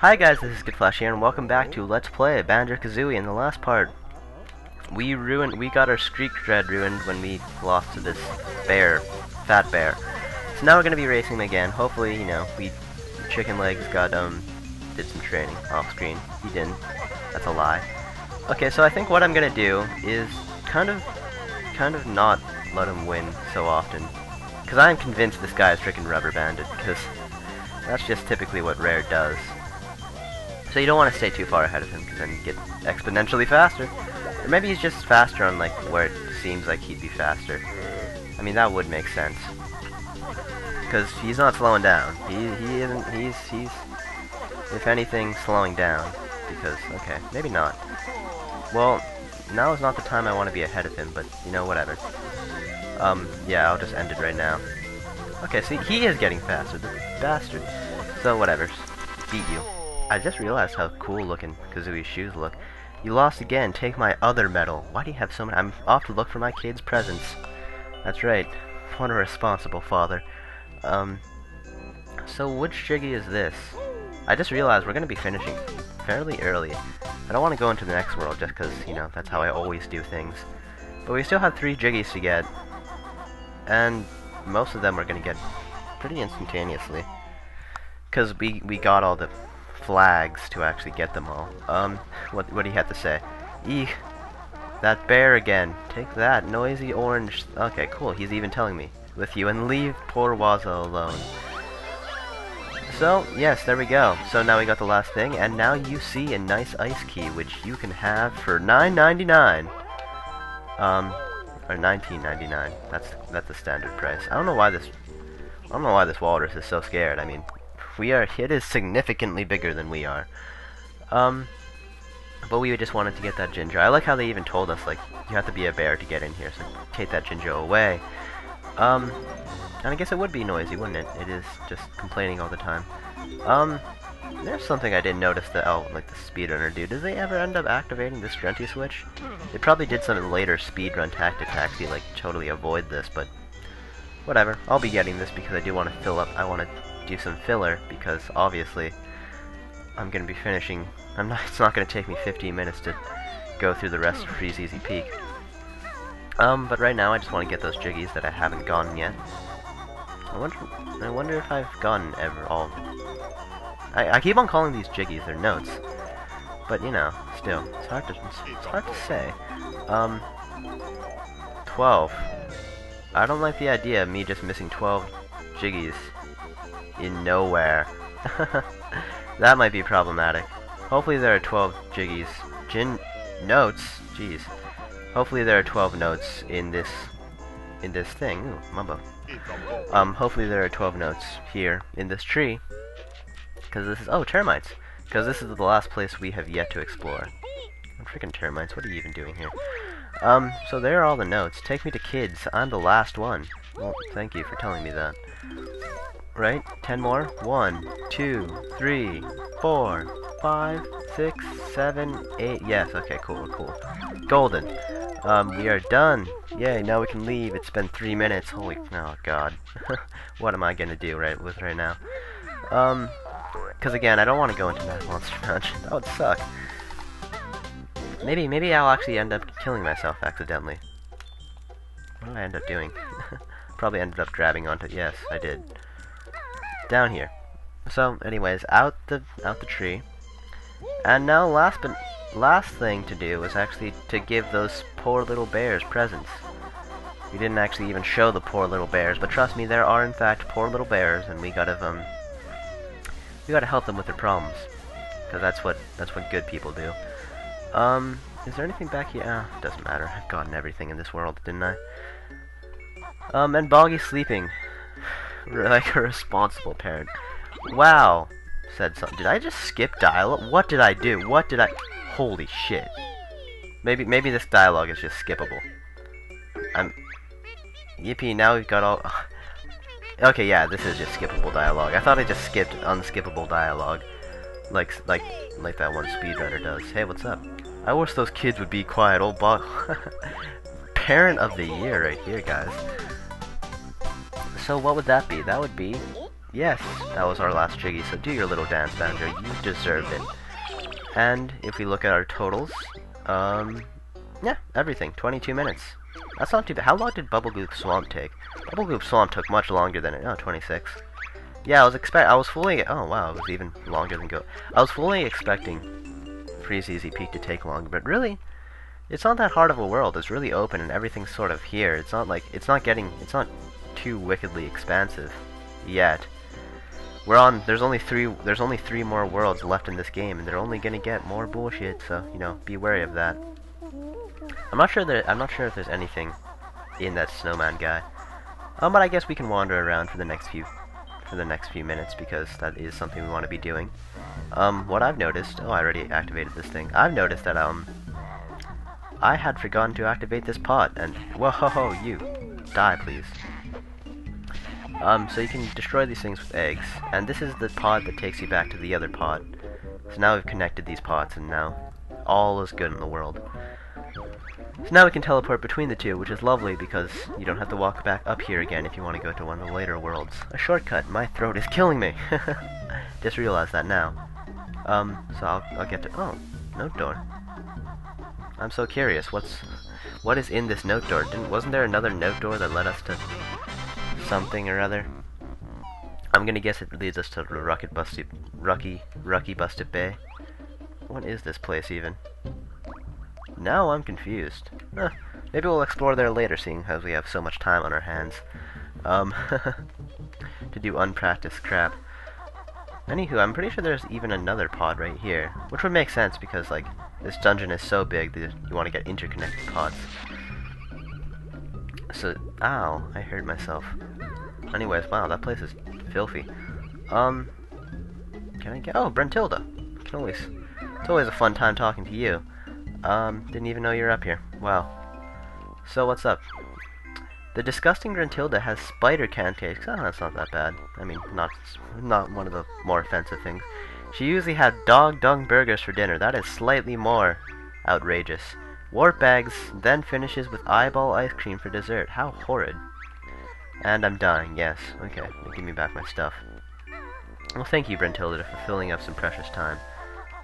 Hi guys, this is GoodFlash here, and welcome back to Let's Play Banjo-Kazooie. In the last part, we ruined, we got our Streak Dread ruined when we lost to this bear, Fat Bear. So now we're gonna be racing again. Hopefully, you know, we Chicken Legs got um did some training off screen. He didn't. That's a lie. Okay, so I think what I'm gonna do is kind of, kind of not let him win so often, because I am convinced this guy is freaking rubber banded. Because that's just typically what Rare does. So you don't want to stay too far ahead of him, because then you get exponentially faster. Or maybe he's just faster on like where it seems like he'd be faster. I mean, that would make sense. Because he's not slowing down. He he isn't. He's he's if anything slowing down. Because okay, maybe not. Well, now is not the time I want to be ahead of him, but you know whatever. Um, yeah, I'll just end it right now. Okay, see, he is getting faster, the bastard. So whatever, beat you. I just realized how cool looking Kazooie's shoes look. You lost again. Take my other medal. Why do you have so many? I'm off to look for my kid's presents. That's right. What a responsible father. Um. So which Jiggy is this? I just realized we're gonna be finishing fairly early. I don't want to go into the next world just because you know that's how I always do things. But we still have three Jiggies to get, and most of them we're gonna get pretty instantaneously. Cause we we got all the flags to actually get them all. Um, what, what do you have to say? Eek. That bear again. Take that, noisy orange. Okay, cool. He's even telling me. With you, and leave poor Wozza alone. So, yes, there we go. So now we got the last thing, and now you see a nice ice key, which you can have for $9.99. Um, or $19.99. That's that's the standard price. I don't know why this. I don't know why this walrus is so scared. I mean, we are, it is significantly bigger than we are. Um, but we just wanted to get that Jinjo. I like how they even told us, like, you have to be a bear to get in here, so take that Jinjo away. Um, and I guess it would be noisy, wouldn't it? It is just complaining all the time. Um, there's something I didn't notice that, oh, like the speedrunner do. Did they ever end up activating this Grunty switch? They probably did some later speedrun tactic taxi, like, totally avoid this, but whatever. I'll be getting this because I do want to fill up, I want to do some filler because obviously I'm going to be finishing. I'm not. It's not going to take me 15 minutes to go through the rest of Freezeezy Peak. Um, but right now I just want to get those jiggies that I haven't gotten yet. I wonder. I wonder if I've gotten ever all. I, I keep on calling these jiggies. They're notes, but you know, still, it's hard to it's hard to say. Um, 12. I don't like the idea of me just missing 12 jiggies in nowhere. that might be problematic. Hopefully there are 12 jiggies. Jin notes. Jeez. Hopefully there are 12 notes in this in this thing. Ooh, mumbo. Um, hopefully there are 12 notes here in this tree. Because this is... Oh, termites. Because this is the last place we have yet to explore. I'm freaking termites. What are you even doing here? Um, so there are all the notes. Take me to kids. I'm the last one. Well, thank you for telling me that right? Ten more? One, two, three, four, five, six, seven, eight. Yes, okay, cool, cool. Golden. Um, we are done. Yay, now we can leave. It's been three minutes. Holy, oh god. what am I gonna do right with right now? Um, because again, I don't want to go into that monster punch. That would suck. Maybe, maybe I'll actually end up killing myself accidentally. What did I end up doing? Probably ended up grabbing onto. Yes, I did down here. So, anyways, out the out the tree. And now, last but last thing to do is actually to give those poor little bears presents. We didn't actually even show the poor little bears, but trust me, there are in fact poor little bears, and we gotta um, we gotta help them with their problems, because that's what that's what good people do. Um, is there anything back here? Ah, doesn't matter. I've gotten everything in this world, didn't I? Um, and Boggy sleeping. like a responsible parent. Wow, said something. Did I just skip dialogue? What did I do? What did I... Holy shit. Maybe maybe this dialogue is just skippable. I'm... Yippee, now we've got all... okay, yeah, this is just skippable dialogue. I thought I just skipped unskippable dialogue. Like, like, like that one speedrunner does. Hey, what's up? I wish those kids would be quiet, old buck. Parent of the year right here, guys. So what would that be? That would be yes, that was our last Jiggy, so do your little dance, Banjo. You deserved it. And if we look at our totals, um, yeah, everything, 22 minutes. That's not too bad. How long did Bubblegloop Swamp take? Bubblegloop Swamp took much longer than it. Oh, 26. Yeah, I was expect. I was fully. Oh wow, it was even longer than Go. I was fully expecting Freezeezy Peak to take long, but really, it's not that hard of a world. It's really open and everything's sort of here. It's not like it's not getting. It's not too wickedly expansive yet. We're on. There's only three. There's only three more worlds left in this game, and they're only gonna get more bullshit. So you know, be wary of that. I'm not sure that. I'm not sure if there's anything in that snowman guy. Um, but I guess we can wander around for the next few for the next few minutes because that is something we want to be doing. Um, what I've noticed, oh, I already activated this thing. I've noticed that, um, I had forgotten to activate this pot, and, whoa, ho, you, die, please. Um, so you can destroy these things with eggs, and this is the pod that takes you back to the other pod. So now we've connected these pods, and now all is good in the world. So now we can teleport between the two, which is lovely because you don't have to walk back up here again if you want to go to one of the later worlds. A shortcut. My throat is killing me. Just realized that now. Um, so I'll, I'll get to... Oh, note door. I'm so curious. What's... What is in this note door? Didn't, wasn't there another note door that led us to something or other? I'm gonna guess it leads us to Rocket Busted... Rucky... Rucky Busted Bay. What is this place even? Now I'm confused. Maybe we'll explore there later, seeing as we have so much time on our hands. Um, to do unpracticed crap. Anywho, I'm pretty sure there's even another pod right here, which would make sense because, like, this dungeon is so big that you want to get interconnected pods. So, ow, I hurt myself. Anyways, wow, that place is filthy. Um, can I get, oh, Brentilda. Can always, it's always a fun time talking to you. Um, didn't even know you were up here. Wow. So what's up? The disgusting Gruntilda has spider cantades. Oh, that's not that bad. I mean, not not one of the more offensive things. She usually had dog dung burgers for dinner. That is slightly more outrageous. Warp bags, then finishes with eyeball ice cream for dessert. How horrid. And I'm dying, yes. Okay, give me back my stuff. Well, thank you, Brentilda, for filling up some precious time.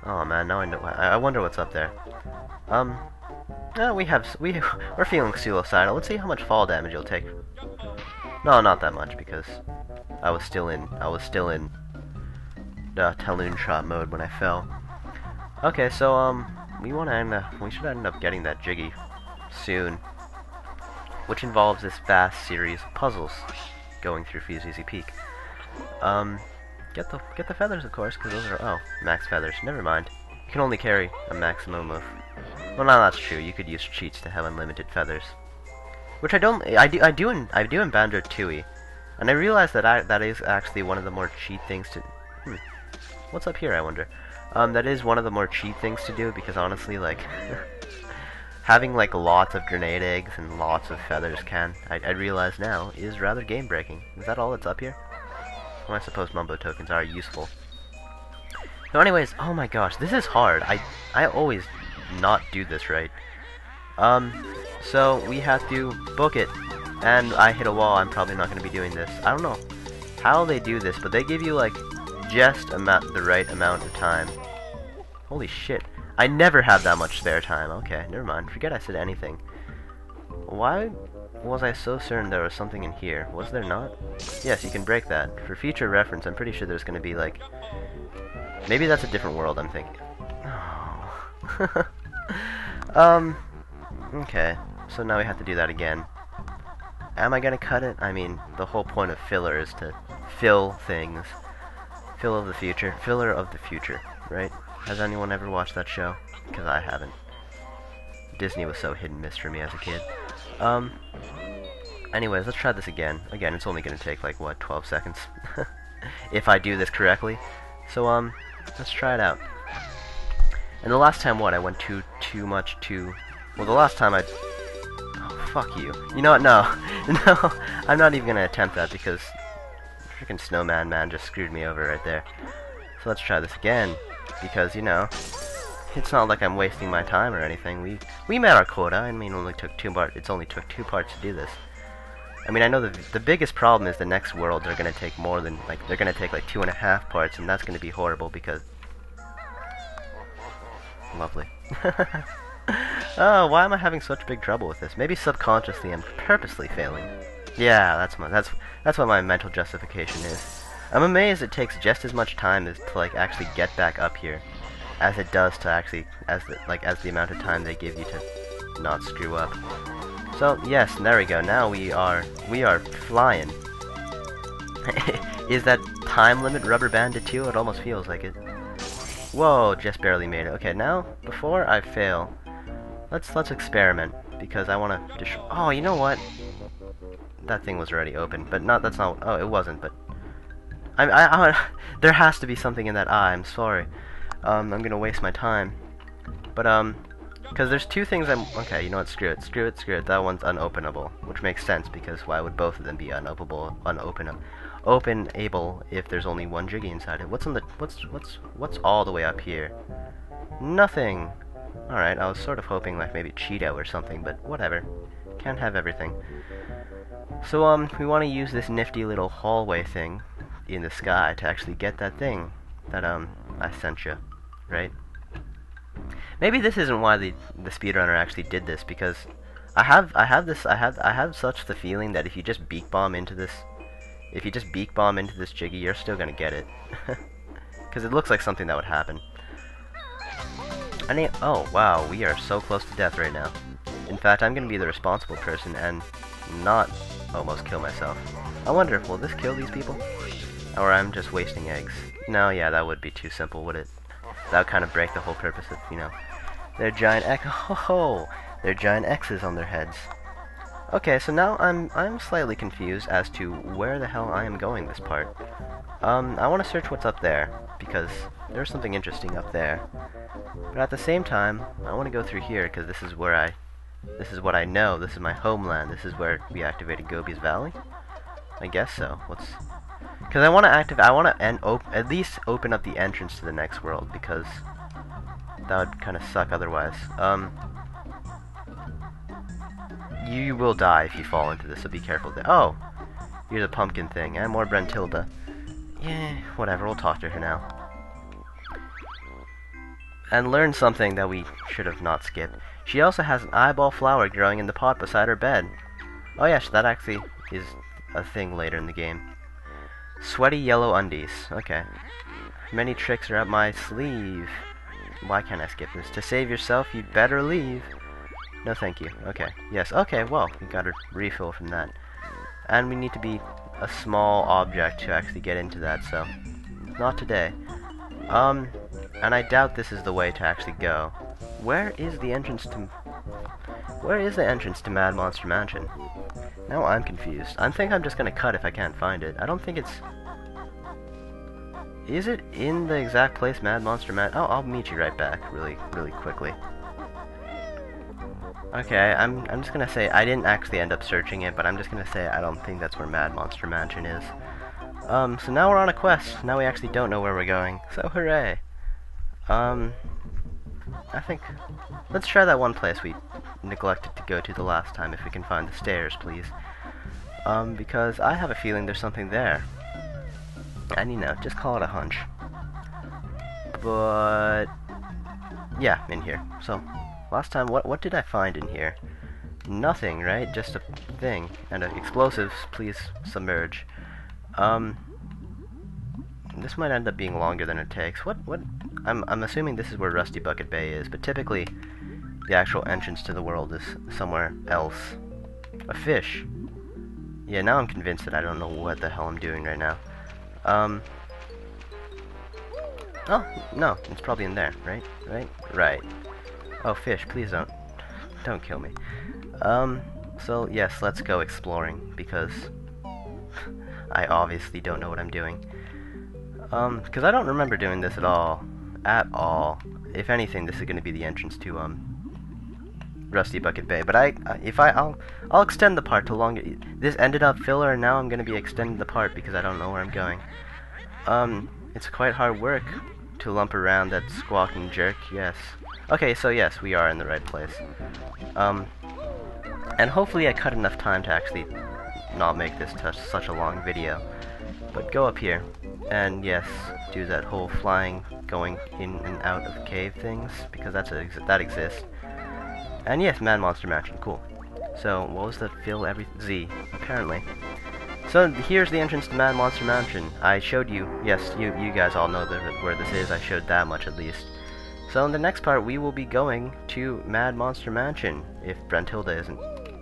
Oh man, now I know. I wonder what's up there. Um, uh, we have we we're feeling suicidal. Let's see how much fall damage you'll take. No, not that much because I was still in I was still in uh, Talon Trot mode when I fell. Okay, so um, we want to end up we should end up getting that Jiggy soon, which involves this vast series of puzzles going through Freezeezy Peak. Um, get the get the feathers, of course, because those are oh max feathers. Never mind. You can only carry a maximum of well, no, that's true. You could use cheats to have unlimited feathers, which I don't. I do. I do in. I do in Banjo Tooie, and I realize that I, that is actually one of the more cheat things to. Hmm, what's up here? I wonder. Um, that is one of the more cheat things to do because honestly, like. having like lots of grenade eggs and lots of feathers can, I, I realize now, is rather game breaking. Is that all that's up here? Well, I suppose mumbo tokens are useful. So anyways, oh my gosh, this is hard. I I always not do this right. Um, so we have to book it. And I hit a wall, I'm probably not going to be doing this. I don't know how they do this, but they give you, like, just amount, the right amount of time. Holy shit. I never have that much spare time. Okay, never mind. Forget I said anything. Why was I so certain there was something in here? Was there not? Yes, you can break that. For future reference, I'm pretty sure there's going to be, like... Maybe that's a different world, I'm thinking. Oh. um, okay. So now we have to do that again. Am I gonna cut it? I mean, the whole point of filler is to fill things. Phil of the Future. Filler of the future, right? Has anyone ever watched that show? Because I haven't. Disney was so hit and miss for me as a kid. Um, anyways, let's try this again. Again, it's only gonna take like, what, 12 seconds? if I do this correctly. So, um, let's try it out. And the last time, what, I went too, too much too... Well, the last time I... Oh, fuck you. You know what, no. no, I'm not even gonna attempt that because... Freaking Snowman Man just screwed me over right there. So let's try this again. Because, you know... It's not like I'm wasting my time or anything. We we met our quota. I mean, only took two part. It's only took two parts to do this. I mean, I know the the biggest problem is the next worlds are gonna take more than like they're gonna take like two and a half parts, and that's gonna be horrible because. Lovely. oh, why am I having such big trouble with this? Maybe subconsciously I'm purposely failing. Yeah, that's my that's that's what my mental justification is. I'm amazed it takes just as much time as to like actually get back up here as it does to actually as the, like as the amount of time they give you to not screw up. So yes, there we go. Now we are we are flying. Is that time limit rubber banded too? It almost feels like it. Whoa, just barely made it. Okay, now before I fail, let's let's experiment because I want to. Oh, you know what? That thing was already open, but not. That's not. Oh, it wasn't. But I, I, I there has to be something in that eye. I'm sorry. Um, I'm gonna waste my time. But um, because there's two things I'm... Okay, you know what? Screw it. Screw it. Screw it. That one's unopenable. Which makes sense, because why would both of them be unopenable, unopenable, open-able if there's only one Jiggy inside it? What's on the... What's... What's... What's all the way up here? Nothing! Alright, I was sort of hoping like maybe Cheato or something, but whatever. Can't have everything. So, um, we want to use this nifty little hallway thing in the sky to actually get that thing that, um, I sent you, right? Maybe this isn't why the the speedrunner actually did this because I have I have this I have I have such the feeling that if you just beak bomb into this if you just beak bomb into this jiggy you're still gonna get it because it looks like something that would happen. I need, oh wow we are so close to death right now. In fact I'm gonna be the responsible person and not almost kill myself. I wonder if will this kill these people or I'm just wasting eggs. No yeah that would be too simple would it? That would kind of break the whole purpose of, you know, their giant X. Oh, their giant X's on their heads. Okay, so now I'm I'm slightly confused as to where the hell I am going this part. Um, I want to search what's up there because there's something interesting up there. But at the same time, I want to go through here because this is where I, this is what I know. This is my homeland. This is where we activated Gobi's Valley. I guess so. What's because I want to activate, I want to at least open up the entrance to the next world, because that would kind of suck otherwise. Um, you will die if you fall into this, so be careful. Oh, here's a pumpkin thing, and more Brentilda. Yeah, whatever, we'll talk to her now. And learn something that we should have not skipped. She also has an eyeball flower growing in the pot beside her bed. Oh yes, that actually is a thing later in the game. Sweaty yellow undies. Okay. Many tricks are up my sleeve. Why can't I skip this? To save yourself, you'd better leave. No, thank you. Okay. Yes. Okay, well, we got a refill from that. And we need to be a small object to actually get into that, so... Not today. Um, and I doubt this is the way to actually go. Where is the entrance to... Where is the entrance to Mad Monster Mansion? Now I'm confused. I think I'm just gonna cut if I can't find it. I don't think it's... Is it in the exact place Mad Monster Man... Oh, I'll meet you right back really, really quickly. Okay, I'm, I'm just gonna say, I didn't actually end up searching it, but I'm just gonna say I don't think that's where Mad Monster Mansion is. Um, so now we're on a quest. Now we actually don't know where we're going. So hooray. Um, I think... Let's try that one place we neglected to go to the last time if we can find the stairs, please. Um, because I have a feeling there's something there. And you know, just call it a hunch. But... Yeah, in here. So, last time, what, what did I find in here? Nothing, right? Just a thing. And uh, explosives, please submerge. Um... This might end up being longer than it takes. What, what, I'm, I'm assuming this is where Rusty Bucket Bay is, but typically the actual entrance to the world is somewhere else. A fish. Yeah, now I'm convinced that I don't know what the hell I'm doing right now. Um. Oh, no, it's probably in there, right? Right? Right. Oh, fish, please don't. Don't kill me. Um, so yes, let's go exploring, because I obviously don't know what I'm doing. Um, because I don't remember doing this at all. At all. If anything, this is going to be the entrance to, um, Rusty Bucket Bay. But I, if I, I'll, I'll extend the part to longer. This ended up filler, and now I'm gonna be extending the part because I don't know where I'm going. Um, it's quite hard work to lump around that squawking jerk. Yes. Okay, so yes, we are in the right place. Um, and hopefully I cut enough time to actually not make this such a long video. But go up here, and yes, do that whole flying, going in and out of cave things, because that's a, that exists. And yes, Mad Monster Mansion, cool. So, what was the fill every Z, apparently. So, here's the entrance to Mad Monster Mansion. I showed you, yes, you, you guys all know the, where this is, I showed that much at least. So in the next part, we will be going to Mad Monster Mansion, if Brentilda isn't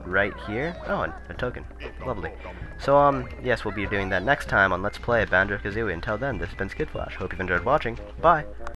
right here. Oh, and a token. Lovely. So, um, yes, we'll be doing that next time on Let's Play Banjo-Kazooie. Until then, this has been SkittFlash. Hope you've enjoyed watching. Bye!